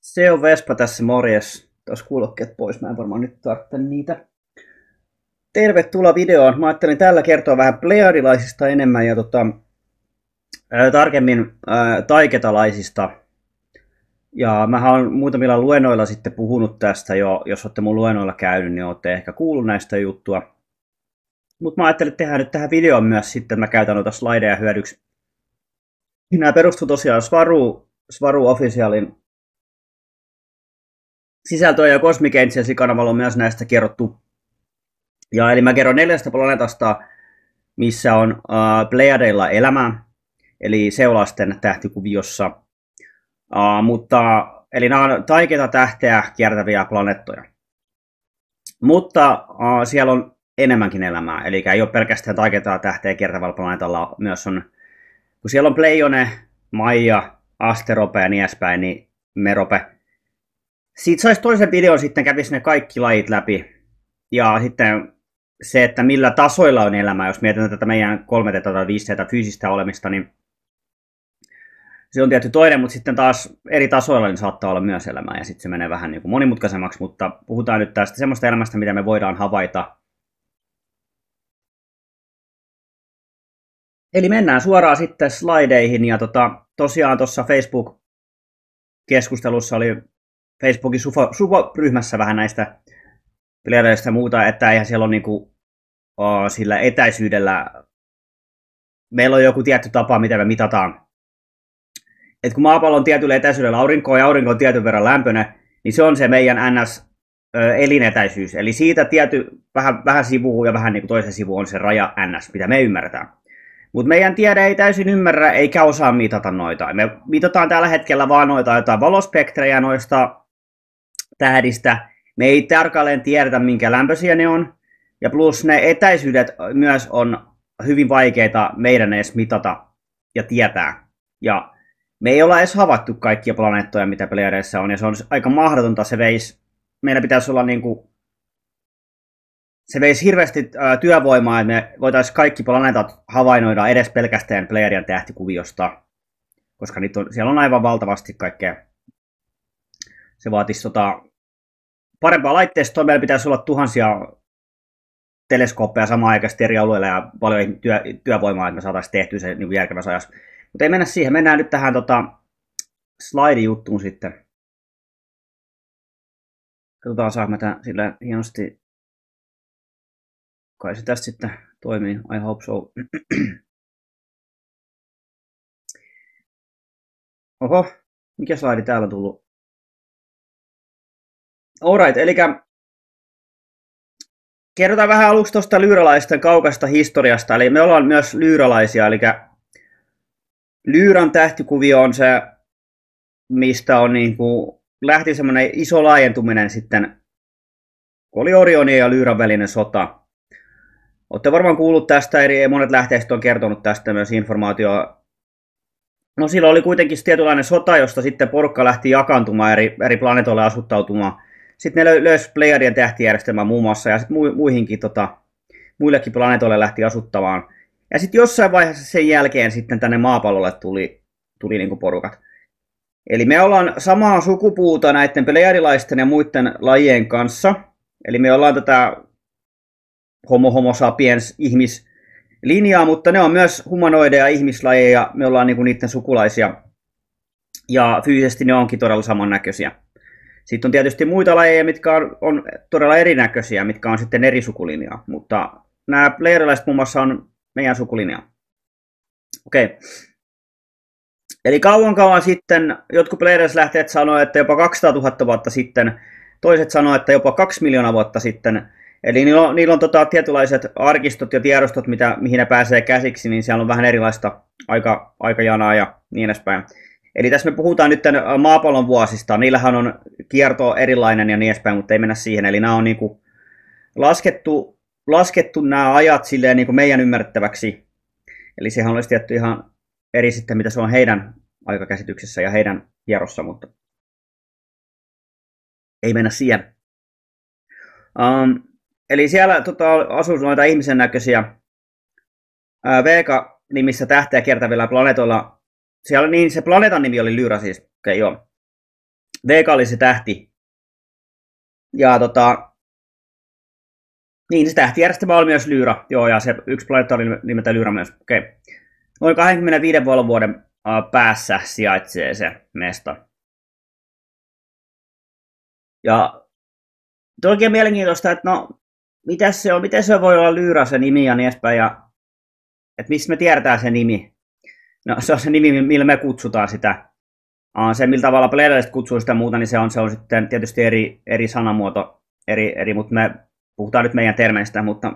Se on Vespa tässä, morjes. Tuossa kuulokkeet pois, mä en varmaan nyt tarvitse niitä. Tervetuloa videoon. Mä ajattelin tällä kertoa vähän pleiadilaisista enemmän ja tota, ää, tarkemmin ää, taiketalaisista. Ja mä oon muutamilla luennoilla sitten puhunut tästä jo. Jos olette mun luennoilla käynyt, niin olette ehkä kuullut näistä juttua. Mutta mä ajattelin tehdä nyt tähän videoon myös sitten, mä käytän noita slideja hyödyksi. Nämä perustuu tosiaan Svaru, Svaru Officialin sisältöä ja Cosmic Angelsin kanavalla on myös näistä kerrottu. Ja eli mä kerron neljästä planeetasta, missä on uh, Pleiadeilla elämää, eli seulasten tähtikuviossa. Uh, mutta, eli nämä on taikeita tähteä kiertäviä planeettoja. Mutta uh, siellä on enemmänkin elämää, eli ei ole pelkästään taikeita tähteä kiertävällä planeetalla, myös on, kun siellä on Pleione, Maija, Asterope ja niin edespäin, niin Merope, siitä saisi toisen videon sitten kävisi ne kaikki lajit läpi. Ja sitten se, että millä tasoilla on elämä, jos mietitään tätä meidän 3 tai 5 fyysistä olemista, niin se on tietty toinen, mutta sitten taas eri tasoilla niin saattaa olla myös elämää ja sitten se menee vähän niin kuin monimutkaisemmaksi, mutta puhutaan nyt tästä semmoista elämästä, mitä me voidaan havaita. Eli mennään suoraan sitten slideihin ja tota, tosiaan tuossa Facebook-keskustelussa oli Facebookin suvo-ryhmässä vähän näistä peleistä ja muuta, että eihän siellä ole niin kuin, oh, sillä etäisyydellä, meillä on joku tietty tapa, miten me mitataan. Et kun maapallo on tietyllä etäisyydellä aurinkoa ja aurinko on tietyn verran lämpöinen, niin se on se meidän NS elinetäisyys. Eli siitä tietty vähän, vähän sivu ja vähän niin kuin toisen sivu on se raja NS, mitä me ymmärretään. Mutta meidän tiede ei täysin ymmärrä eikä osaa mitata noita. Me mitataan tällä hetkellä vaan noita jotain valospektrejä noista tähdistä. Me ei tarkalleen tiedetä, minkä lämpöisiä ne on. Ja plus ne etäisyydet myös on hyvin vaikeita meidän edes mitata ja tietää. Ja me ei olla edes havaittu kaikkia planeettoja, mitä Pleiadeissa on, ja se on aika mahdotonta. Se veisi, meillä pitäisi olla niin kuin, se veisi hirveästi työvoimaa, että me voitaisiin kaikki planeetat havainnoida edes pelkästään Pleiadian tähtikuviosta, koska niitä on, siellä on aivan valtavasti kaikkea. Se vaatisi tota, parempaa laitteistoa. Meillä pitäisi olla tuhansia teleskooppeja samaan aikaan eri alueilla ja paljon työ, työvoimaa, että me saataisiin tehtyä se niin järkevässä ajassa. Mutta ei mennä siihen. Mennään nyt tähän tota, slide-juttuun sitten. Katsotaan, saako mä tämän sillä hienosti. Kai se tästä sitten toimii. I hope so. Oho, mikä slaidi täällä on tullut? Alright, eli kerrotaan vähän aluksi tuosta lyyralaisten kaukasta historiasta. Eli me ollaan myös lyyralaisia, eli Lyyran tähtikuvio on se, mistä on niin kuin, lähti semmoinen iso laajentuminen sitten, kun oli Orionin ja Lyyran välinen sota. Olette varmaan kuullut tästä, eri monet lähteistä on kertonut tästä myös informaatioa. No silloin oli kuitenkin tietynlainen sota, josta sitten porukka lähti jakantumaan eri, eri planeetoille asuttautumaan. Sitten ne löysi Pleiadien tähtijärjestelmä muun muassa ja sitten muihinkin tota, muillekin planeetoille lähti asuttamaan. Ja sitten jossain vaiheessa sen jälkeen sitten tänne maapallolle tuli, tuli niinku porukat. Eli me ollaan samaa sukupuuta näiden pleiadilaisten ja muiden lajien kanssa. Eli me ollaan tätä homo homo sapiens ihmislinjaa, mutta ne on myös humanoideja ihmislajeja, me ollaan niinku niiden sukulaisia. Ja fyysisesti ne onkin todella samannäköisiä. Sitten on tietysti muita lajeja, mitkä on, on todella erinäköisiä, mitkä on sitten eri sukulinjaa, mutta nämä pleirilaiset muun muassa on meidän sukulinja. Okei. Okay. Eli kauan kauan sitten, jotkut pleirilaiset sanoivat, että jopa 200 000 vuotta sitten, toiset sanoivat, että jopa 2 miljoonaa vuotta sitten, Eli niillä on, niillä on tota, tietynlaiset arkistot ja tiedostot, mitä, mihin ne pääsee käsiksi, niin siellä on vähän erilaista aika, aikajanaa ja niin edespäin. Eli tässä me puhutaan nyt maapallon vuosista. Niillähän on kierto erilainen ja niin edespäin, mutta ei mennä siihen. Eli nämä on niin kuin laskettu, laskettu nämä ajat silleen niin kuin meidän ymmärrettäväksi. Eli sehän olisi tietty ihan eri sitten, mitä se on heidän aikakäsityksessä ja heidän kierrossa, mutta ei mennä siihen. Um, eli siellä tota, asuu noita ihmisen näköisiä Vega-nimissä tähteä kiertävillä planeetoilla siellä niin se planeetan nimi oli Lyra siis. Okei, okay, joo. Vega oli se tähti. Ja tota, niin, se tähtijärjestelmä oli myös Lyra. Joo, ja se yksi planeetta oli nimeltä Lyra myös. Okei. Okay. Noin 25 vuoden päässä sijaitsee se mesta. Ja Tuo oikein mielenkiintoista, että no, mitä se on, miten se voi olla Lyra se nimi ja niin edespäin, ja että mistä me tiedetään se nimi. No se on se nimi, millä me kutsutaan sitä. Se, millä tavalla playeriset kutsuu sitä muuta, niin se on, se on sitten tietysti eri, eri sanamuoto, eri, eri, mutta me puhutaan nyt meidän termeistä, mutta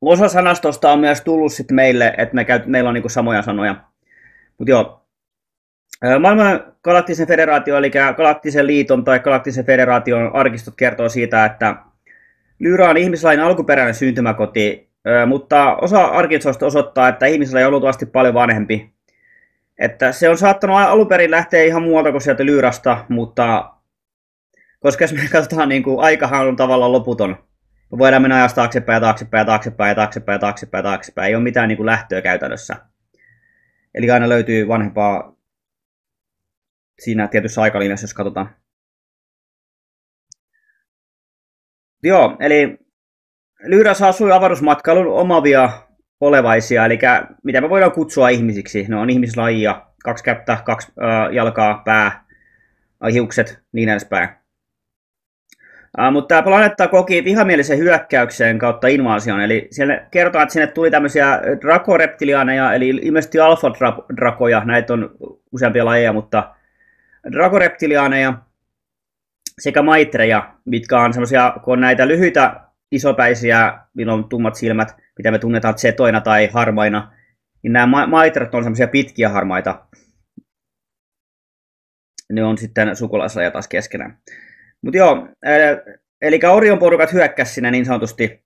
osa sanastosta on myös tullut sitten meille, että me käyt, meillä on niinku samoja sanoja. Mutta joo, Maailman galaktisen federaatio, eli galaktisen liiton tai galaktisen federaation arkistot kertoo siitä, että Lyra on ihmislain alkuperäinen syntymäkoti, mutta osa arkistoista osoittaa, että ihmislaji on luultavasti paljon vanhempi. Että se on saattanut alun perin lähteä ihan muualta kuin sieltä Lyrasta, mutta koska jos me katsotaan, niin kuin, aikahan on tavallaan loputon. Me voidaan mennä ajasta taaksepäin ja taaksepäin ja taaksepäin ja taaksepäin ja taaksepäin ja taaksepäin. Ei ole mitään niin kuin, lähtöä käytännössä. Eli aina löytyy vanhempaa siinä tietyssä aikalinjassa, jos katsotaan. Joo, eli Lyras asui avaruusmatkailun omavia olevaisia, eli mitä me voidaan kutsua ihmisiksi. Ne on ihmislajia, kaksi kättä, kaksi äh, jalkaa, pää, hiukset, niin edespäin. Uh, mutta tämä planeetta koki vihamielisen hyökkäyksen kautta invaasion, eli siellä kertoo, että sinne tuli tämmöisiä drakoreptiliaaneja, eli ilmeisesti alfa-drakoja, näitä on useampia lajeja, mutta dragoreptiliaaneja sekä maitreja, mitkä on semmoisia, kun on näitä lyhyitä isopäisiä, millä on tummat silmät, mitä me tunnetaan setoina tai harmaina, niin nämä maitret on semmoisia pitkiä harmaita. Ne on sitten sukulaislaja taas keskenään. Mutta joo, eli Orion porukat hyökkäsi sinne niin sanotusti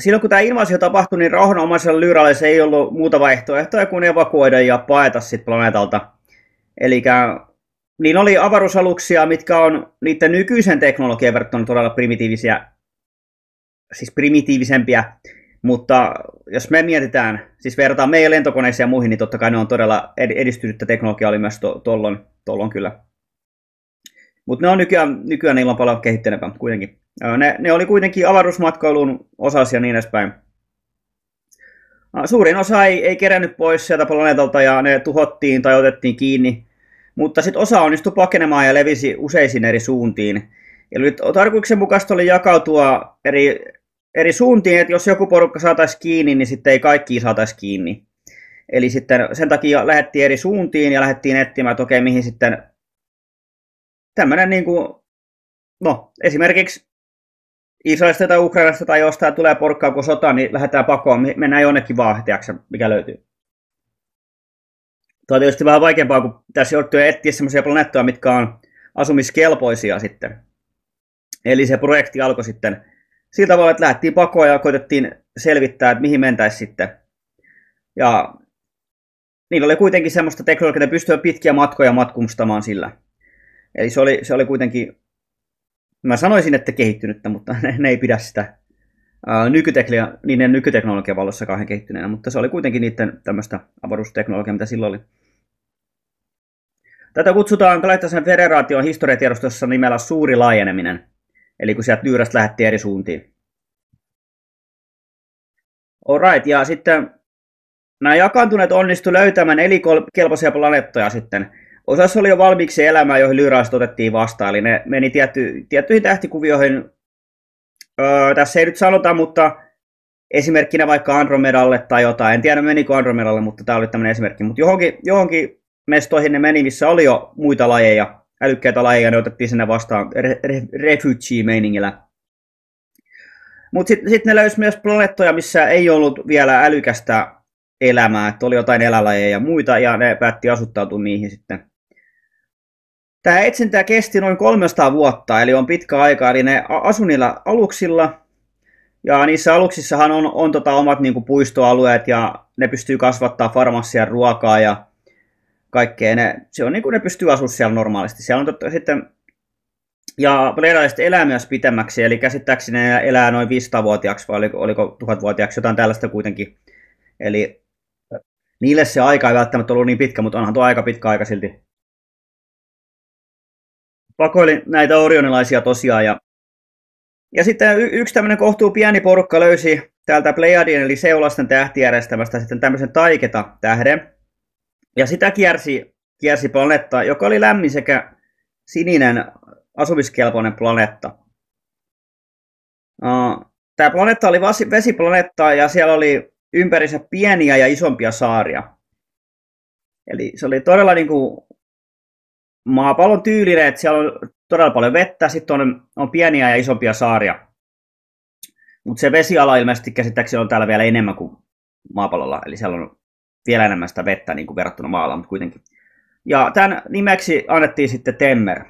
silloin kun tämä invasio tapahtui, niin rauhanomaisella lyyralla ei ollut muuta vaihtoehtoja kuin evakuoida ja paeta sitten planeetalta. Eli niin oli avaruusaluksia, mitkä on niiden nykyisen teknologian verrattuna todella primitiivisiä, siis primitiivisempiä, mutta jos me mietitään, siis verrataan meidän lentokoneisiin ja muihin, niin totta kai ne on todella edistynyttä teknologiaa oli myös to, tollon, tollon kyllä. Mutta ne on nykyään, nykyään niillä on paljon kehittyneempää kuitenkin. Ne, ne oli kuitenkin avaruusmatkailun osas ja niin edespäin. Suurin osa ei, ei kerännyt pois sieltä planeetalta ja ne tuhottiin tai otettiin kiinni. Mutta sitten osa onnistui pakenemaan ja levisi useisiin eri suuntiin. Eli tarkoituksenmukaista oli jakautua eri, eri suuntiin, että jos joku porukka saataisiin kiinni, niin sitten ei kaikki saataisi kiinni. Eli sitten sen takia lähdettiin eri suuntiin ja lähdettiin etsimään, että okei, mihin sitten tämmöinen niin kuin, no esimerkiksi Israelista tai Ukrainasta tai jostain tulee porkkaa kun sota, niin lähdetään pakoon, mennään jonnekin vaan, tiedätkö, mikä löytyy. Tuo on tietysti vähän vaikeampaa, kun tässä joutuu etsiä sellaisia planeettoja, mitkä on asumiskelpoisia sitten. Eli se projekti alkoi sitten sillä tavalla, että lähdettiin pakoon ja koitettiin selvittää, että mihin mentäisiin sitten. Ja niillä oli kuitenkin semmoista teknologiaa, että pystyivät pitkiä matkoja matkustamaan sillä. Eli se oli, se oli kuitenkin, mä sanoisin, että kehittynyttä, mutta ne, ne ei pidä sitä nykyteknologia, niiden nykyteknologian valossa kauhean kehittyneenä, mutta se oli kuitenkin niiden tämmöistä avaruusteknologiaa, mitä silloin oli. Tätä kutsutaan Galactasen federaation historiatiedostossa nimellä suuri laajeneminen, eli kun sieltä Lyyrästä lähdettiin eri suuntiin. Alright, ja sitten nämä jakaantuneet onnistu löytämään elikelpoisia planeettoja sitten, osassa oli jo valmiiksi elämää, joihin lyyraiset otettiin vastaan, eli ne meni tietty, tiettyihin tähtikuvioihin. Öö, tässä ei nyt sanota, mutta esimerkkinä vaikka Andromedalle tai jotain. En tiedä menikö Andromedalle, mutta tämä oli tämmöinen esimerkki. Mutta johonkin, johonkin mestoihin ne meni, missä oli jo muita lajeja, älykkäitä lajeja, ne otettiin sinne vastaan re- re- refugee-meiningillä. Mutta sitten sit ne löysi myös planeettoja, missä ei ollut vielä älykästä elämää, että oli jotain elälajeja ja muita, ja ne päätti asuttautua niihin sitten. Tämä etsintä kesti noin 300 vuotta, eli on pitkä aika, eli ne asu niillä aluksilla, ja niissä aluksissahan on, on tota omat niin kuin puistoalueet, ja ne pystyy kasvattaa farmassia ruokaa ja kaikkea. Ne, se on niin kuin ne pystyy asumaan siellä normaalisti. Siellä on totta, sitten, ja pleijalaiset elää myös pitemmäksi, eli käsittääkseni ne elää noin 500-vuotiaaksi, vai oliko, oliko 1000-vuotiaaksi, jotain tällaista kuitenkin. Eli niille se aika ei välttämättä ollut niin pitkä, mutta onhan tuo aika pitkä aika silti. Pakoilin näitä orionilaisia tosiaan ja, ja sitten y- yksi tämmöinen kohtuu pieni porukka löysi täältä Pleiadin eli Seulasten tähtijärjestelmästä sitten tämmöisen Taiketa-tähden. Ja sitä kiersi, kiersi planeetta, joka oli lämmin sekä sininen asumiskelpoinen planeetta. Tämä planeetta oli vesiplaneetta ja siellä oli ympärissä pieniä ja isompia saaria. Eli se oli todella niin kuin maapallon tyylinen, että siellä on todella paljon vettä, sitten on, on pieniä ja isompia saaria. Mutta se vesiala ilmeisesti käsittääkseni on täällä vielä enemmän kuin maapallolla, eli siellä on vielä enemmän sitä vettä niin kuin verrattuna maalla, mutta kuitenkin. Ja tämän nimeksi annettiin sitten Temmer.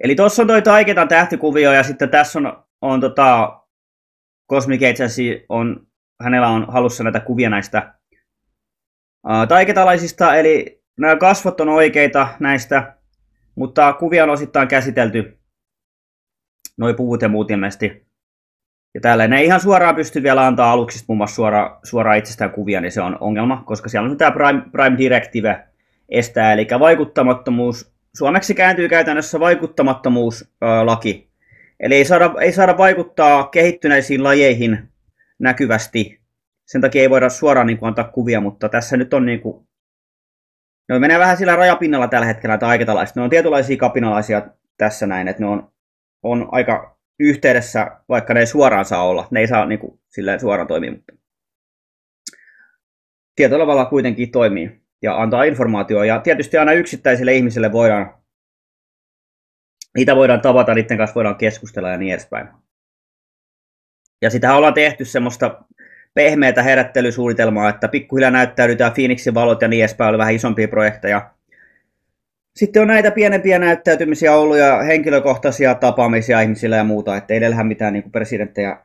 Eli tuossa on toi Taiketan tähtikuvio ja sitten tässä on, on tota, Cosmic Agency on, hänellä on halussa näitä kuvia näistä taiketalaisista, eli nämä kasvot on oikeita näistä, mutta kuvia on osittain käsitelty, noi puvut ja muut ilmeisesti. Ja täällä ne ei ihan suoraan pysty vielä antaa aluksista muun muassa suora, suoraan itsestään kuvia, niin se on ongelma, koska siellä on tämä Prime, Prime Directive estää, eli vaikuttamattomuus suomeksi kääntyy käytännössä vaikuttamattomuuslaki. Eli ei saada, ei saada vaikuttaa kehittyneisiin lajeihin näkyvästi. Sen takia ei voida suoraan niin kuin, antaa kuvia, mutta tässä nyt on niin kuin, ne menee vähän sillä rajapinnalla tällä hetkellä, että aikatalaiset. Ne on tietynlaisia kapinalaisia tässä näin, että ne on, on aika yhteydessä, vaikka ne ei suoraan saa olla. Ne ei saa niin kuin, suoraan toimia, mutta tietyllä tavalla kuitenkin toimii ja antaa informaatiota. Ja tietysti aina yksittäisille ihmisille voidaan, niitä voidaan tavata, niiden kanssa voidaan keskustella ja niin edespäin. Ja sitähän ollaan tehty semmoista pehmeätä herättelysuunnitelmaa, että pikkuhiljaa näyttäydytään Phoenixin valot ja niin edespäin, oli vähän isompia projekteja. Sitten on näitä pienempiä näyttäytymisiä ollut ja henkilökohtaisia tapaamisia ihmisillä ja muuta, että ei edellähän mitään niin presidenttejä.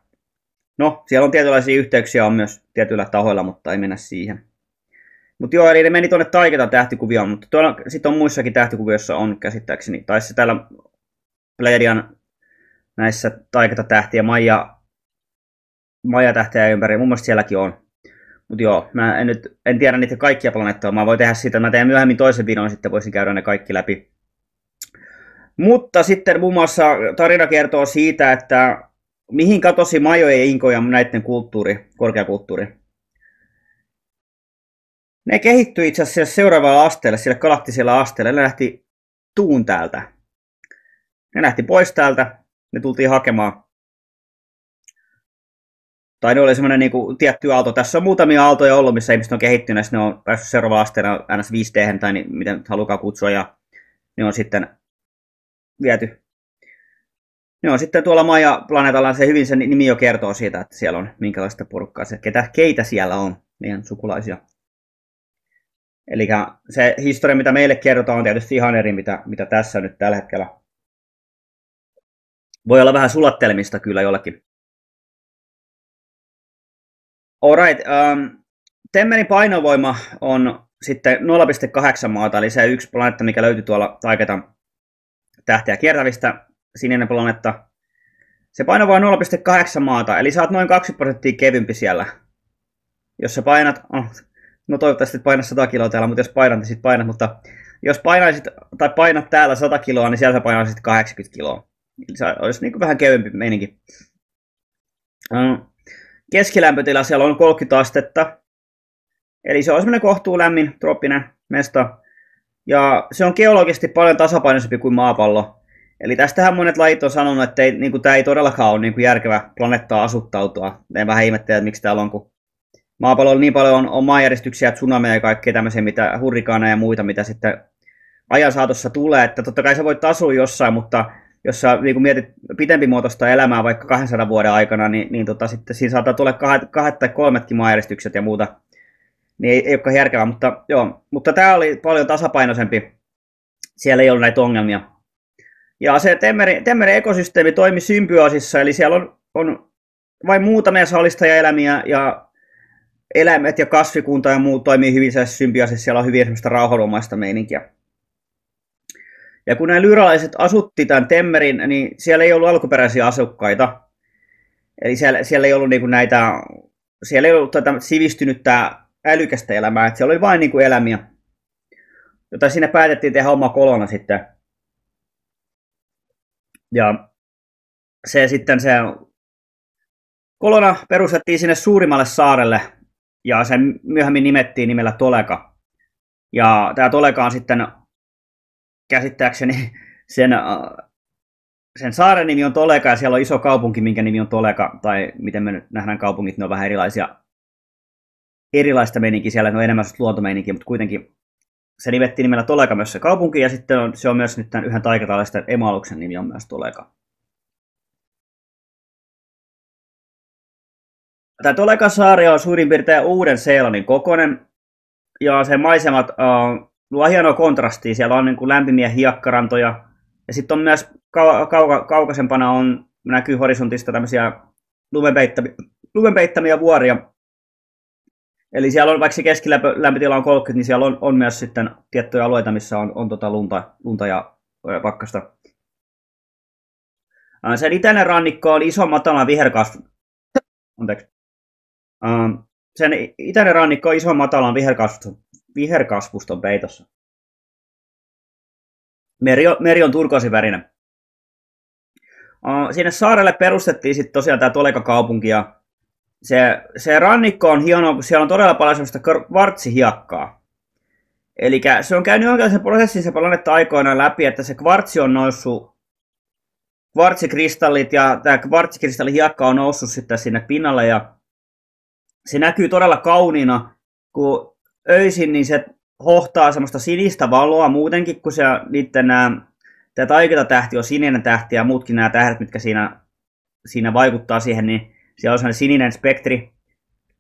No, siellä on tietynlaisia yhteyksiä on myös tietyillä tahoilla, mutta ei mennä siihen. Mutta joo, eli ne meni tuonne Taiketan tähtikuvioon, mutta sitten on muissakin tähtikuvioissa on käsittääkseni. Tai se täällä Pleiadian näissä Taiketa tähtiä, Maija, Maija tähtiä ympäri, mun mielestä sielläkin on. Mutta joo, mä en, nyt, en tiedä niitä kaikkia planeettoja, mä voin tehdä sitä, mä teen myöhemmin toisen videon, sitten voisin käydä ne kaikki läpi. Mutta sitten muun muassa tarina kertoo siitä, että mihin katosi Inko ja näiden kulttuuri, korkeakulttuuri. Ne kehittyi itse asiassa seuraavalle asteelle, sille galaktiselle asteelle. Ne lähti tuun täältä. Ne lähti pois täältä. Ne tultiin hakemaan. Tai ne oli semmoinen niin kuin, tietty aalto. Tässä on muutamia aaltoja ollut, missä ihmiset on kehittynyt. Ne on päässyt seuraavaan asteelle ns 5D, tai niin, miten halukaan kutsua. Ja ne on sitten viety ne on sitten tuolla Maja-planeetalla, se hyvin se nimi jo kertoo siitä, että siellä on minkälaista porukkaa, se, ketä, keitä siellä on, meidän sukulaisia. Eli se historia, mitä meille kerrotaan, on tietysti ihan eri, mitä, mitä tässä nyt tällä hetkellä. Voi olla vähän sulattelemista kyllä jollekin. Alright, um, Temmerin painovoima on sitten 0,8 maata, eli se yksi planeetta, mikä löytyy tuolla taiketan tähtiä kiertävistä, sininen planeetta. Se painoi 0,8 maata, eli saat noin 2 prosenttia kevympi siellä. Jos sä painat, oh, no toivottavasti painat 100 kiloa täällä, mutta jos painat, niin sit painat, mutta jos painaisit, tai painat täällä 100 kiloa, niin siellä sä painaisit 80 kiloa. Eli se olisi niin kuin vähän kevyempi meininki. Keskilämpötila siellä on 30 astetta. Eli se on semmoinen kohtuu lämmin, trooppinen mesta. Ja se on geologisesti paljon tasapainoisempi kuin maapallo. Eli tästähän monet lajit on sanonut, että ei, niin kuin, tämä ei todellakaan ole niin kuin järkevä planeetta asuttautua. Ne vähän ihmettelee, että miksi täällä on, kun maapallolla niin paljon on, on maanjäristyksiä, tsunameja ja kaikkea tämmöisiä, mitä hurrikaaneja ja muita, mitä sitten ajan saatossa tulee, että totta kai sä voit asua jossain, mutta jos sä niin mietit pitempimuotoista elämää vaikka 200 vuoden aikana, niin, niin tota, sitten siinä saattaa tulla kahdet, kahdet tai kolmetkin maanjäristykset ja muuta, niin ei, ei olekaan järkevää, mutta joo, mutta tämä oli paljon tasapainoisempi, siellä ei ollut näitä ongelmia. Ja se Temmerin, Temmerin ekosysteemi toimi symbioosissa, eli siellä on, on vain muutamia salistajaelämiä ja eläimet ja kasvikunta ja muut toimii hyvin symbioosissa, siellä on hyvin esimerkiksi rauhanomaista meininkiä. Ja kun nämä lyralaiset asutti tämän Temmerin, niin siellä ei ollut alkuperäisiä asukkaita. Eli siellä, siellä ei ollut niin kuin näitä, siellä ei ollut tuota sivistynyttä älykästä elämää, että siellä oli vain niin kuin elämiä, jota siinä päätettiin tehdä oma kolona sitten. Ja se sitten se kolona perustettiin sinne suurimmalle saarelle, ja se myöhemmin nimettiin nimellä Toleka. Ja tämä Toleka on sitten käsittääkseni sen, äh, sen saaren nimi on Toleka ja siellä on iso kaupunki, minkä nimi on Toleka, tai miten me nyt nähdään kaupungit, ne on vähän erilaisia, erilaista meininkiä siellä, ne on enemmän luontomeininkiä, mutta kuitenkin se nimettiin nimellä Toleka myös se kaupunki, ja sitten on, se on myös nyt tämän yhden taikatallisten emaluksen nimi on myös Toleka. Tämä Toleka-saari on suurin piirtein uuden Seelannin kokoinen, ja sen maisemat uh, luo hienoa kontrastia. Siellä on niin kuin lämpimiä hiekkarantoja, ja sitten on myös kau- kau- kaukaisempana on, näkyy horisontista tämmöisiä lumenpeittämiä, vuoria. Eli siellä on, vaikka se keskilämpötila on 30, niin siellä on, on myös sitten tiettyjä alueita, missä on, on tota lunta, lunta ja pakkasta. Sen itäinen rannikko on iso matala viherkasvu. Anteeksi. Sen itäinen rannikko on ison matalan viherkasvuston, viherkasvuston peitossa. Meri on, meri on turkoosivärinen. Sinne saarelle perustettiin sitten tosiaan tämä Toleka-kaupunki ja se, se rannikko on hieno, kun siellä on todella paljon semmoista kvartsihiakkaa. Eli se on käynyt jonkinlaisen prosessin se planetta aikoinaan läpi, että se kvartsi on noussut, kvartsikristallit ja tämä kvartsikristallihiakka on noussut sitten sinne pinnalle ja se näkyy todella kauniina, kun öisin niin se hohtaa semmoista sinistä valoa muutenkin, kun se niiden nämä, tämä taikata-tähti on sininen tähti ja muutkin nämä tähdet, mitkä siinä, siinä vaikuttaa siihen, niin siellä on sellainen sininen spektri.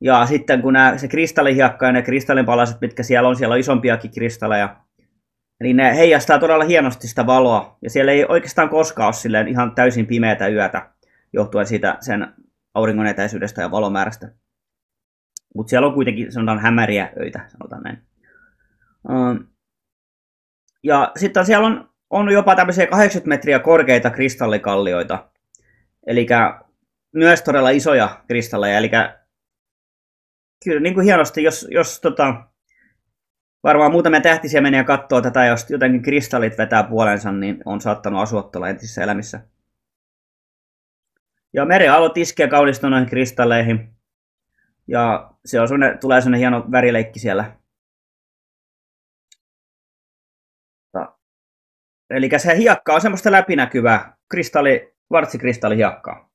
Ja sitten kun nämä, se kristallihiakka ja ne kristallinpalaset, mitkä siellä on, siellä on isompiakin kristalleja, niin ne heijastaa todella hienosti sitä valoa. Ja siellä ei oikeastaan koskaan ole silleen ihan täysin pimeätä yötä, johtuen siitä sen auringon etäisyydestä ja valomäärästä. Mutta siellä on kuitenkin sanotaan hämäriä öitä, sanotaan näin. Ja sitten siellä on, on jopa tämmöisiä 80 metriä korkeita kristallikallioita. Eli myös todella isoja kristalleja. Eli kyllä niin kuin hienosti, jos, jos tota, varmaan muutamia tähtisiä menee ja katsoo tätä, jos jotenkin kristallit vetää puolensa, niin on saattanut asua tuolla entisissä elämissä. Ja merialot iskee kaunista noihin kristalleihin. Ja se on sunne, tulee sellainen hieno värileikki siellä. Eli se hiakka on semmoista läpinäkyvää kristalli, kvartsikristallihiakkaa.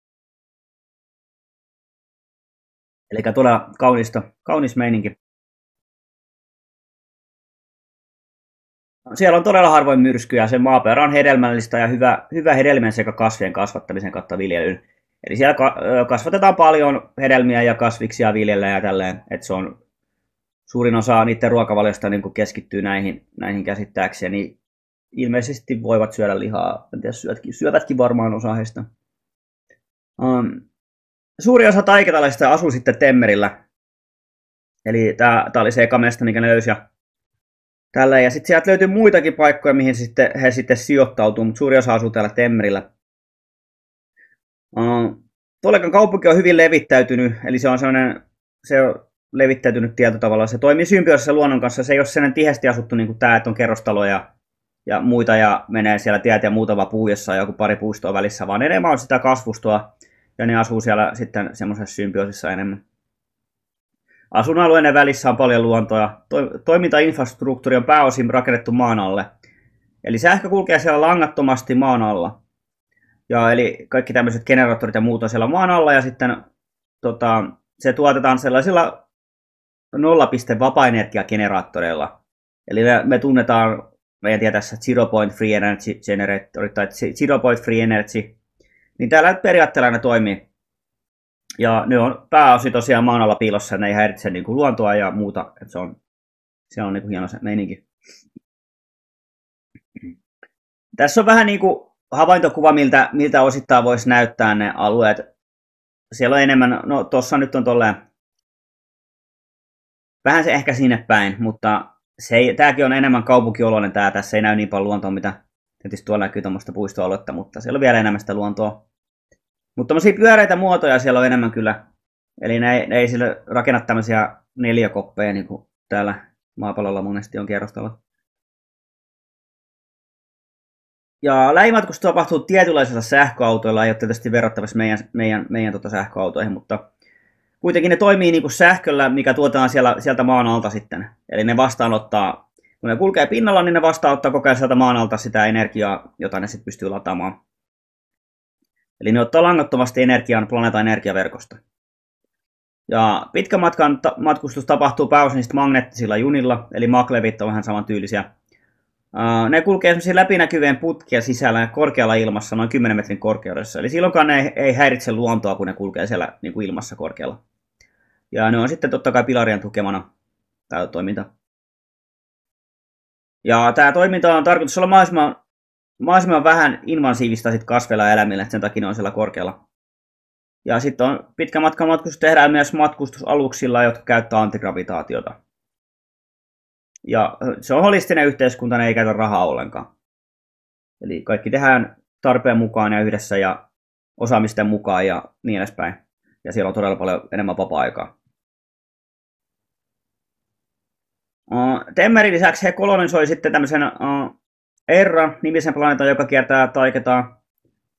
Eli todella kaunista, kaunis meininki. Siellä on todella harvoin myrskyjä. Se maaperä on hedelmällistä ja hyvä, hyvä hedelmien sekä kasvien kasvattamisen kautta viljelyyn. Eli siellä kasvatetaan paljon hedelmiä ja kasviksia viljellä ja tälleen, että se on suurin osa niiden ruokavaliosta niin keskittyy näihin, näihin käsittääkseen, niin ilmeisesti voivat syödä lihaa. En tiedä, syövätkin, syövätkin varmaan osa heistä. Um, suuri osa taikatalaisista asuu sitten Temmerillä. Eli tämä oli se eka mesta, mikä ne löysi. Ja, tällä. ja sitten sieltä löytyy muitakin paikkoja, mihin sitten, he sitten sijoittautuu, mutta suuri osa asuu täällä Temmerillä. Uh, Tolekan kaupunki on hyvin levittäytynyt, eli se on sellainen, se on levittäytynyt tietyllä tavalla. Se toimii symbioosissa luonnon kanssa. Se ei ole sellainen tiheästi asuttu niin kuin tämä, että on kerrostaloja ja muita ja menee siellä tiet ja muutama puu, jossa on joku pari puistoa välissä, vaan enemmän on sitä kasvustoa ja ne asuu siellä sitten semmoisessa symbioosissa enemmän. Asuinalueiden välissä on paljon luontoa. Toimintainfrastruktuuri on pääosin rakennettu maan alle. Eli sähkö kulkee siellä langattomasti maan alla. Ja eli kaikki tämmöiset generaattorit ja muut on siellä maan alla ja sitten tota, se tuotetaan sellaisilla nollapiste vapaa-energiageneraattoreilla. Eli me, tunnetaan meidän tietää Zero Point Free Energy Generator tai Zero Point Free Energy, niin täällä periaatteella ne toimii. Ja ne on pääosin tosiaan maan alla piilossa, ne ei häiritse niin kuin luontoa ja muuta, että se on, se on niin kuin hieno se meininki. Tässä on vähän niin kuin havaintokuva, miltä, miltä osittain voisi näyttää ne alueet. Siellä on enemmän, no tuossa nyt on tolleen, vähän se ehkä sinne päin, mutta se ei, tämäkin on enemmän kaupunkioloinen tää, tässä ei näy niin paljon luontoa, mitä tietysti tuolla näkyy tuommoista puistoaluetta, mutta siellä on vielä enemmän sitä luontoa. Mutta tämmöisiä pyöreitä muotoja siellä on enemmän kyllä. Eli ne, ne ei sille rakenna tämmöisiä neljäkoppeja, niin kuin täällä maapallolla monesti on kerrostalla. Ja lähimatkustus tapahtuu tietynlaisilla sähköautoilla, ei ole tietysti verrattavissa meidän, meidän, meidän tota sähköautoihin, mutta kuitenkin ne toimii niin kuin sähköllä, mikä tuotetaan siellä, sieltä maan alta sitten. Eli ne vastaanottaa, kun ne kulkee pinnalla, niin ne vastaanottaa koko ajan sieltä maan alta sitä energiaa, jota ne sitten pystyy lataamaan. Eli ne ottaa langattomasti energian planeetan energiaverkosta. Ja pitkä matkan ta- matkustus tapahtuu pääosin magneettisilla junilla, eli maglevit on vähän samantyylisiä. Uh, ne kulkee esimerkiksi läpinäkyvien putkia sisällä korkealla ilmassa, noin 10 metrin korkeudessa. Eli silloinkaan ne ei, ei häiritse luontoa, kun ne kulkee siellä niin kuin ilmassa korkealla. Ja ne on sitten totta kai pilarien tukemana tämä toiminta. Ja tämä toiminta on tarkoitus olla mahdollisimman, mahdollisimman vähän invasiivista sit kasveilla ja eläimillä, sen takia ne on siellä korkealla. Ja sitten on pitkä matka matkustus tehdään myös matkustusaluksilla, jotka käyttää antigravitaatiota. Ja se on holistinen yhteiskunta, ne ei käytä rahaa ollenkaan. Eli kaikki tehdään tarpeen mukaan ja yhdessä ja osaamisten mukaan ja niin edespäin. Ja siellä on todella paljon enemmän vapaa-aikaa. Temmerin lisäksi he kolonisoi sitten tämmöisen Erra-nimisen planeetan, joka kiertää taiketaa,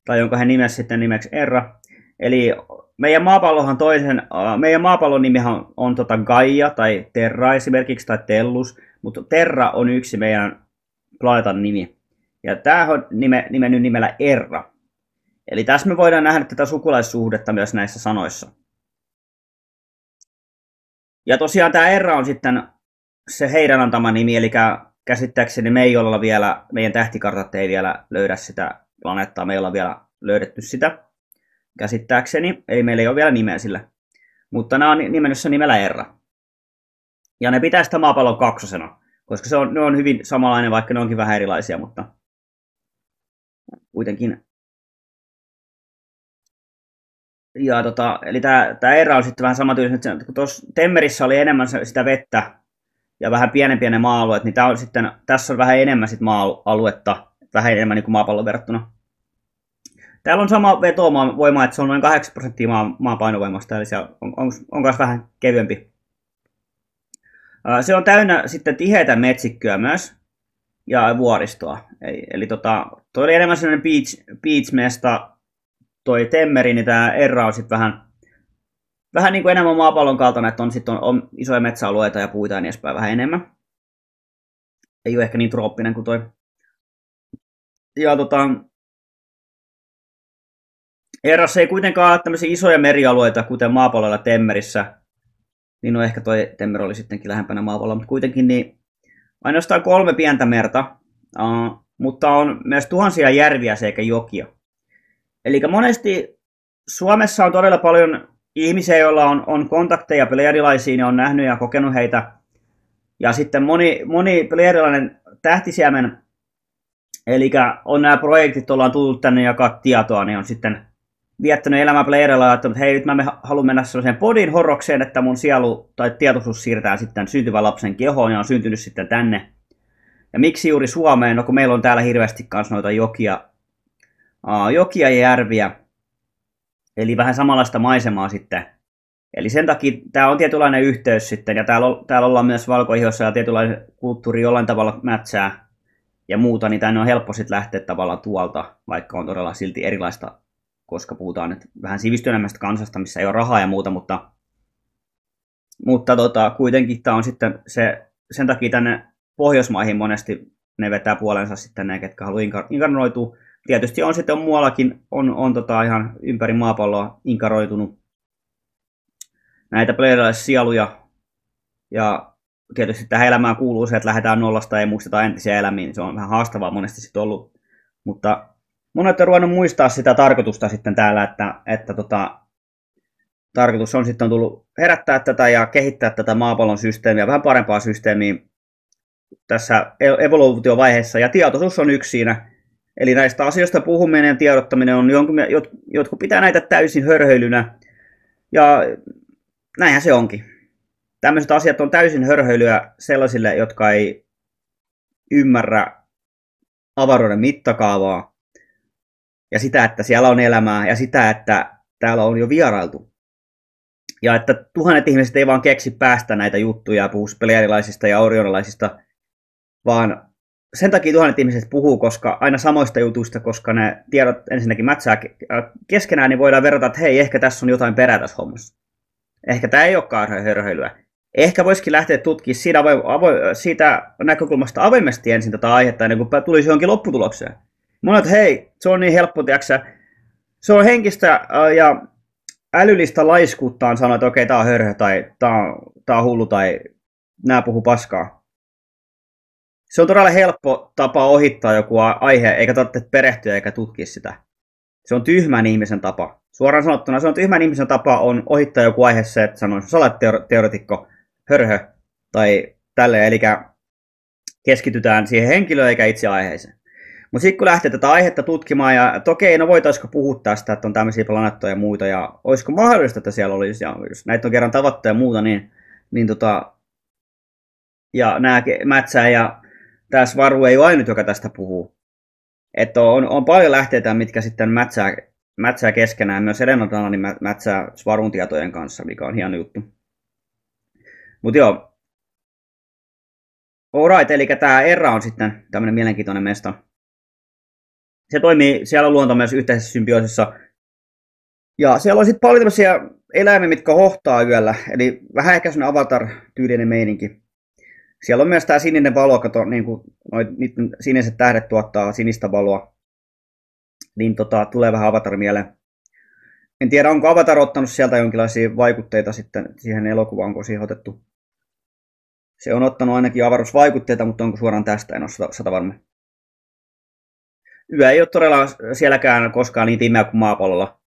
tai jonka he nimesi sitten nimeksi Erra. Eli meidän maapallohan toisen, meidän maapallon nimihan on, on tota Gaia tai Terra esimerkiksi tai Tellus, mutta Terra on yksi meidän planeetan nimi. Ja tämä on nime, nimennyt nimellä Erra. Eli tässä me voidaan nähdä tätä sukulaissuhdetta myös näissä sanoissa. Ja tosiaan tämä Erra on sitten se heidän antama nimi, eli käsittääkseni me ei olla vielä, meidän tähtikartat ei vielä löydä sitä planeettaa, me ei olla vielä löydetty sitä käsittääkseni, eli meillä ei ole vielä nimeä sillä. Mutta nämä on nimennyt sen nimellä Erra. Ja ne pitää sitä maapallon kaksosena, koska se on, ne on hyvin samanlainen, vaikka ne onkin vähän erilaisia, mutta kuitenkin. Ja tota, eli tämä, tämä Erra on sitten vähän samantyylinen, kun tuossa Temmerissä oli enemmän sitä vettä ja vähän pienempiä ne maa-alueet, niin tämä on sitten, tässä on vähän enemmän sit maa-aluetta, vähän enemmän niin kuin maapallon verrattuna. Täällä on sama vetovoima, että se on noin 8 prosenttia maa, maan painovoimasta, eli se on, on, on myös vähän kevyempi. Se on täynnä sitten tiheitä metsikköä myös ja vuoristoa. Eli, eli tota, toi oli enemmän sellainen beach, beach-mesta, toi Temmeri, niin tämä Erra on sitten vähän, vähän niin kuin enemmän maapallon kaltainen, että on sitten on, on isoja metsäalueita ja puita ja niin edespäin vähän enemmän. Ei ole ehkä niin trooppinen kuin toi. Ja tota, Errassa ei kuitenkaan ole tämmöisiä isoja merialueita, kuten maapallolla Temmerissä. Niin no ehkä toi Temmer oli sittenkin lähempänä maapalloa, mutta kuitenkin niin ainoastaan kolme pientä merta, uh, mutta on myös tuhansia järviä sekä jokia. Eli monesti Suomessa on todella paljon ihmisiä, joilla on, on kontakteja pleiadilaisiin ja on nähnyt ja kokenut heitä. Ja sitten moni, moni pleiadilainen tähtisiemen, eli on nämä projektit, ollaan tullut tänne jakaa tietoa, niin on sitten viettänyt elämää playerilla ja että hei, nyt mä haluan mennä sellaiseen podin horrokseen, että mun sielu tai tietoisuus siirretään sitten syntyvän lapsen kehoon ja on syntynyt sitten tänne. Ja miksi juuri Suomeen? No kun meillä on täällä hirveästi kanssa noita jokia, uh, jokia ja järviä. Eli vähän samanlaista maisemaa sitten. Eli sen takia tämä on tietynlainen yhteys sitten, ja täällä, täällä ollaan myös valkoihossa ja tietynlainen kulttuuri jollain tavalla mätsää ja muuta, niin tänne on helppo sitten lähteä tavallaan tuolta, vaikka on todella silti erilaista koska puhutaan nyt vähän sivistyneemmästä kansasta, missä ei ole rahaa ja muuta, mutta, mutta tota, kuitenkin tämä on sitten se, sen takia tänne Pohjoismaihin monesti ne vetää puolensa sitten ne, ketkä haluaa inkarnoitua. Tietysti on sitten muuallakin, on, on tota ihan ympäri maapalloa inkaroitunut näitä playerilaisia sieluja. Ja tietysti tähän elämään kuuluu se, että lähdetään nollasta ja ei muisteta entisiä elämiä, niin se on vähän haastavaa monesti sitten ollut. Mutta monet on ruvennut muistaa sitä tarkoitusta sitten täällä, että, että tota, tarkoitus on sitten tullut herättää tätä ja kehittää tätä maapallon systeemiä, vähän parempaa systeemiä tässä e- evoluutiovaiheessa, ja tietoisuus on yksi siinä. Eli näistä asioista puhuminen ja tiedottaminen on jonkun, jotkut pitää näitä täysin hörhöilynä, ja näinhän se onkin. Tämmöiset asiat on täysin hörhöilyä sellaisille, jotka ei ymmärrä avaruuden mittakaavaa, ja sitä, että siellä on elämää ja sitä, että täällä on jo vierailtu. Ja että tuhannet ihmiset ei vaan keksi päästä näitä juttuja ja puhu ja orionalaisista, vaan sen takia tuhannet ihmiset puhuu, koska aina samoista jutuista, koska ne tiedot ensinnäkin mätsää keskenään, niin voidaan verrata, että hei, ehkä tässä on jotain perää tässä hommassa. Ehkä tämä ei olekaan hörhöilyä. Ehkä voisikin lähteä tutkimaan siitä, avo- avo- siitä näkökulmasta avoimesti ensin tätä aihetta, ennen kuin tulisi johonkin lopputulokseen. Monet, hei, se on niin helppo, tiiäksä. Se on henkistä ja älyllistä laiskuuttaan sanoa, että okei, okay, tämä on hörhö tai tämä on, tää on hullu tai nämä puhuu paskaa. Se on todella helppo tapa ohittaa joku aihe, eikä tarvitse perehtyä eikä tutkia sitä. Se on tyhmän ihmisen tapa. Suoraan sanottuna se on tyhmän ihmisen tapa on ohittaa joku aihe se, että sanoo, sä olet teoretikko, hörhö tai tälle, eli keskitytään siihen henkilöön eikä itse aiheeseen. Mutta sitten kun lähtee tätä aihetta tutkimaan, ja että okei, no voitaisiko puhua tästä, että on tämmöisiä planettoja ja muita, ja olisiko mahdollista, että siellä olisi, ja jos näitä on kerran tavattu ja muuta, niin, niin tota, ja nämä mätsää, ja tässä Varu ei ole ainut, joka tästä puhuu. Että on, on paljon lähteitä, mitkä sitten mätsää, mätsää keskenään, myös Edenodana niin mätsää Svarun tietojen kanssa, mikä on hieno juttu. Mutta joo, Alright, eli tämä Erra on sitten tämmöinen mielenkiintoinen mesta se toimii siellä luonto myös yhteisessä symbioosissa. Ja siellä on sitten paljon tämmöisiä eläimiä, mitkä hohtaa yöllä, eli vähän ehkä semmoinen avatar-tyylinen meininki. Siellä on myös tämä sininen valo, kato, niin kuin noit, siniset tähdet tuottaa sinistä valoa. Niin tota, tulee vähän avatar mieleen. En tiedä, onko Avatar ottanut sieltä jonkinlaisia vaikutteita sitten siihen elokuvaan, onko siihen otettu. Se on ottanut ainakin avaruusvaikutteita, mutta onko suoraan tästä, en ole sata varma yö ei ole todella sielläkään koskaan niin pimeä kuin maapallolla.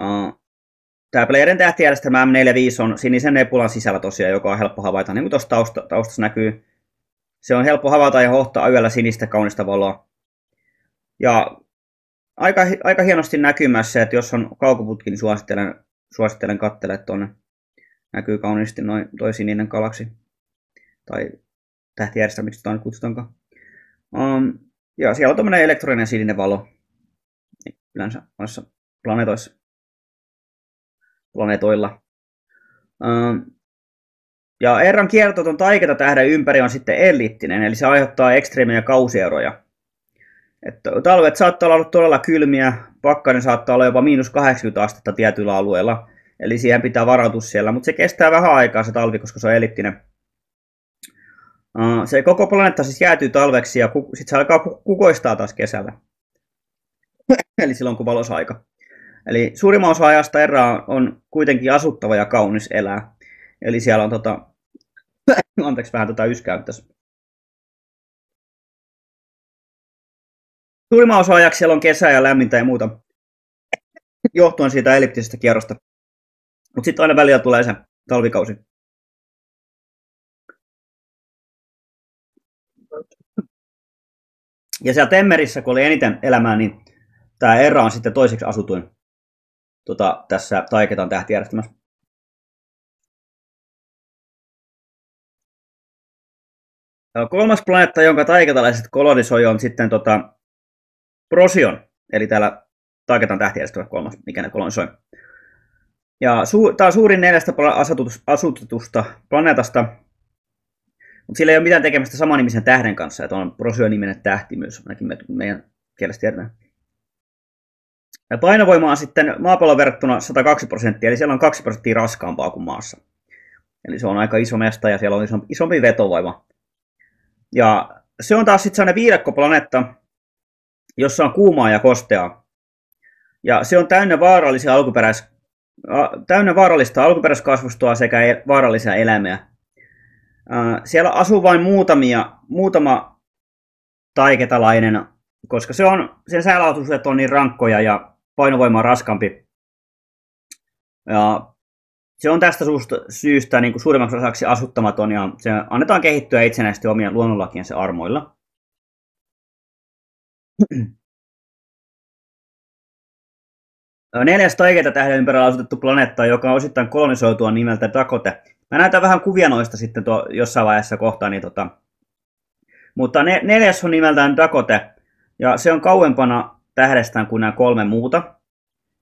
Uh, Tämä Pleiaden tähtijärjestelmä M45 on sinisen nebulan sisällä tosiaan, joka on helppo havaita, niin kuin tuossa tausta, taustassa näkyy. Se on helppo havaita ja hohtaa yöllä sinistä kaunista valoa. Ja aika, aika hienosti se, että jos on kaukoputki, niin suosittelen, suosittelen katsele tuonne. Näkyy kauniisti noin toi sininen galaksi. Tai tähtijärjestelmä, miksi sitä kutsutaankaan. Um, Joo, siellä on tämmöinen elektroninen sininen valo yleensä noissa planeetoissa, planeetoilla. Ja Erran kiertoton taiketa tähden ympäri on sitten elliptinen, eli se aiheuttaa ekstreemejä kausieroja. Että talvet saattaa olla todella kylmiä, pakkanen saattaa olla jopa miinus 80 astetta tietyillä alueilla, eli siihen pitää varautua siellä, mutta se kestää vähän aikaa se talvi, koska se on elliptinen. Se koko planeetta siis jäätyy talveksi ja sitten se alkaa kukoistaa taas kesällä. Eli silloin kun valosaika. Eli suurimman osa ajasta erää on kuitenkin asuttava ja kaunis elää. Eli siellä on tota... Anteeksi vähän tota yskää tässä. Suurimman osa ajaksi siellä on kesää ja lämmintä ja muuta. Johtuen siitä elliptisestä kierrosta. Mutta sitten aina välillä tulee se talvikausi. Ja siellä Temmerissä, kun oli eniten elämää, niin tämä Erra on sitten toiseksi asutuin tota, tässä Taiketan tähtijärjestelmässä. Kolmas planeetta, jonka taiketalaiset kolonisoi, on sitten tota, Prosion, eli täällä Taiketan tähtijärjestelmä kolmas, mikä ne kolonisoi. Ja su- tämä on suurin neljästä asutusta planeetasta, mutta sillä ei ole mitään tekemistä samanimisen tähden kanssa, että on Prosio-niminen tähti myös, ainakin me, meidän kielestä tiedetään. Ja painovoima on sitten maapallon verrattuna 102 prosenttia, eli siellä on 2 prosenttia raskaampaa kuin maassa. Eli se on aika iso mesta ja siellä on isompi, isompi vetovoima. Ja se on taas sitten sellainen viidakkoplaneetta, jossa on kuumaa ja kosteaa. Ja se on täynnä vaarallisia alkuperäis, täynnä vaarallista alkuperäiskasvustoa sekä e, vaarallisia eläimiä. Siellä asuu vain muutamia, muutama taiketalainen, koska se on, sen säälautuset on niin rankkoja ja painovoima on raskampi. Ja se on tästä syystä niin kuin suurimmaksi osaksi asuttamaton ja se annetaan kehittyä itsenäisesti omien luonnonlakiensa armoilla. Neljäs taikeita tähden ympärillä asutettu planeetta, joka on osittain kolonisoitua nimeltä Dakota. Mä näytän vähän kuvia noista sitten tuo, jossain vaiheessa kohtaa. Niin tota. Mutta ne, neljäs on nimeltään Dakota, ja se on kauempana tähdestään kuin nämä kolme muuta.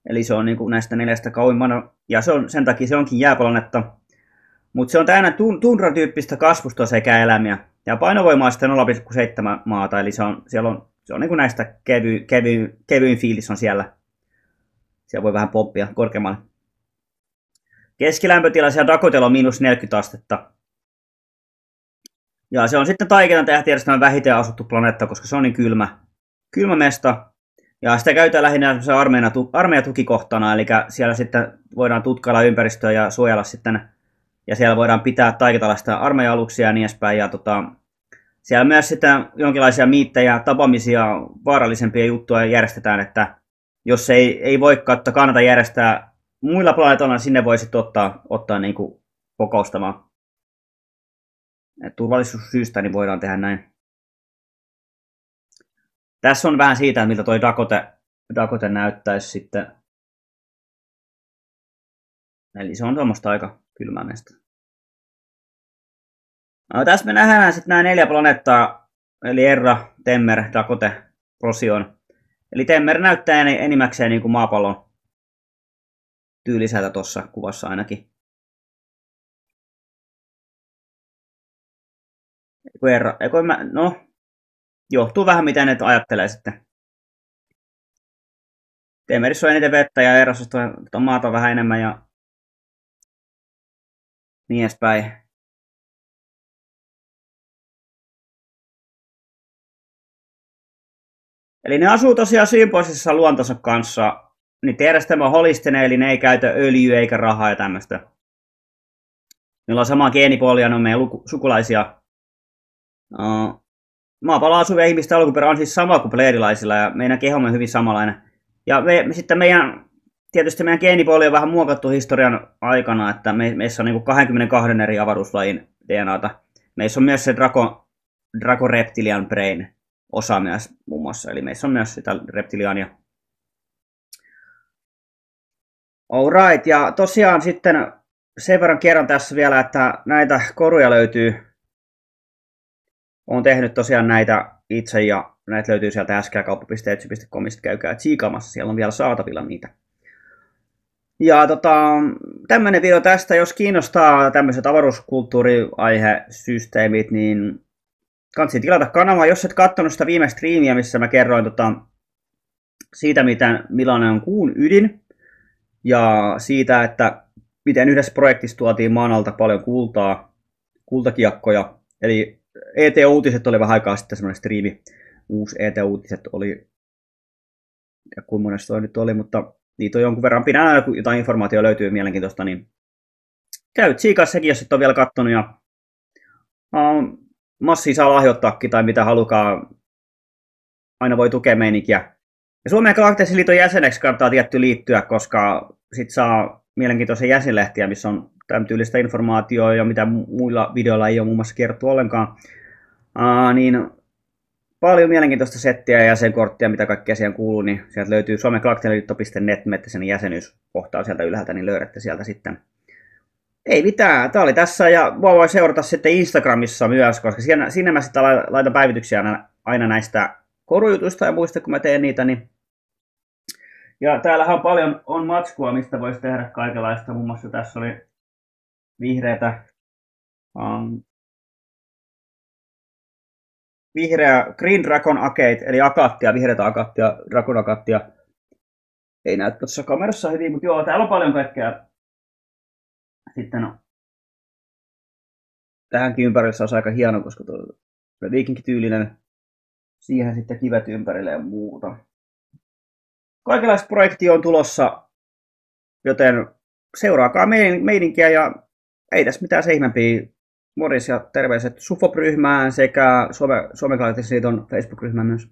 Eli se on niin kuin näistä neljästä kauimmana, ja se on, sen takia se onkin jääplanetta. Mutta se on täynnä tundra-tyyppistä kasvustoa sekä elämiä. Ja painovoima on sitten 0,7 maata, eli se on, siellä on, se on niin kuin näistä kevy, kevy, kevyin fiilis on siellä. Siellä voi vähän poppia korkeammalle. Keskilämpötila siellä Dakotella on miinus 40 astetta. Ja se on sitten taikenan tähtijärjestelmän vähiten asuttu planeetta, koska se on niin kylmä, kylmä mesta. Ja sitä käytetään lähinnä armeijatukikohtana, eli siellä sitten voidaan tutkailla ympäristöä ja suojella sitten, ja siellä voidaan pitää taikatalaista armeija-aluksia ja niin edespäin. Ja tota, siellä myös sitten jonkinlaisia miittejä, tapaamisia, vaarallisempia juttuja järjestetään, että jos ei, ei voi kannata järjestää muilla planeetoilla, sinne voisi ottaa, ottaa niin kuin kokoustamaan. Turvallisuussyistä niin voidaan tehdä näin. Tässä on vähän siitä, miltä toi Dakote, Dakote näyttäisi sitten. Eli se on tuommoista aika kylmää mestä. No, tässä me nähdään sitten nämä neljä planeettaa, eli Erra, Temmer, Dakote, Procyon. Eli Temmer näyttää enimmäkseen niin kuin maapallon tyyliseltä tuossa kuvassa ainakin. Verran. Eikö mä, no, johtuu vähän mitä ne ajattelee sitten. Temerissä on eniten vettä ja Erassosta on maata vähän enemmän ja niin edespäin. Eli ne asuu tosiaan sympoisissa luontonsa kanssa. Niin järjestelmä on holistinen, eli ne ei käytä öljyä eikä rahaa ja tämmöistä. Meillä on sama geenipuolia, ne on meidän sukulaisia Uh, maapallolla asuvia ihmisten alkuperä on siis sama kuin pleedilaisilla ja meidän kehomme on hyvin samanlainen. Ja me, sitten meidän, tietysti meidän geenipuoli on vähän muokattu historian aikana, että me, meissä on niin kuin 22 eri avaruuslajin DNAta. Meissä on myös se Draco, Draco Reptilian Brain osa myös muun muassa, eli meissä on myös sitä reptiliania. Alright, ja tosiaan sitten sen verran kerran tässä vielä, että näitä koruja löytyy. Olen tehnyt tosiaan näitä itse ja näitä löytyy sieltä skkauppa.etsy.comista, käykää tsiikaamassa, siellä on vielä saatavilla niitä. Ja tota, tämmöinen video tästä, jos kiinnostaa tämmöiset avaruuskulttuuriaihesysteemit, niin kannattaa tilata kanavaa. Jos et katsonut sitä viime striimiä, missä mä kerroin tota, siitä, miten, millainen on kuun ydin, ja siitä, että miten yhdessä projektissa tuotiin maan alta paljon kultaa, kultakiekkoja, eli ET-uutiset oli vähän aikaa sitten semmoinen striimi. Uusi ET-uutiset oli, ja kuin monesta toi nyt oli, mutta niitä on jonkun verran. Pidän aina, kun jotain informaatiota löytyy mielenkiintoista, niin käy tsiikas sekin, jos et ole vielä kattonut. Ja, massia saa lahjoittaakin tai mitä halukaa. Aina voi tukea meininkiä. Ja Suomen Galaktisiliiton jäseneksi kannattaa tietty liittyä, koska sit saa mielenkiintoisia jäsenlehtiä, missä on tämän tyylistä informaatiota ja mitä muilla videoilla ei ole muun muassa kerrottu ollenkaan, uh, niin paljon mielenkiintoista settiä ja jäsenkorttia, mitä kaikkea siihen kuuluu, niin sieltä löytyy suomenkalakterialiitto.net, menette sen jäsenyyskohtaan sieltä ylhäältä, niin löydätte sieltä sitten. Ei mitään, tämä oli tässä ja voi seurata sitten Instagramissa myös, koska siinä, mä sitten laitan päivityksiä aina näistä korujutuista ja muista, kun mä teen niitä, niin ja täällähän on paljon on matskua, mistä voisi tehdä kaikenlaista. Muun muassa tässä oli vihreätä, um, vihreä Green Dragon Agate, eli akattia, vihreätä akattia, Dragon akattia. Ei näy tuossa kamerassa hyvin, mutta joo, täällä on paljon kaikkea. Sitten no, tähänkin ympärillä on aika hieno, koska tuo viikinkityylinen siihen sitten kivet ympärille ja muuta. Kaikenlaista projektia on tulossa, joten seuraakaa meidinkiä ja ei tässä mitään se ihmeempiä. Ja terveiset Sufop-ryhmään sekä Suome, Suomen Liiton Facebook-ryhmään myös.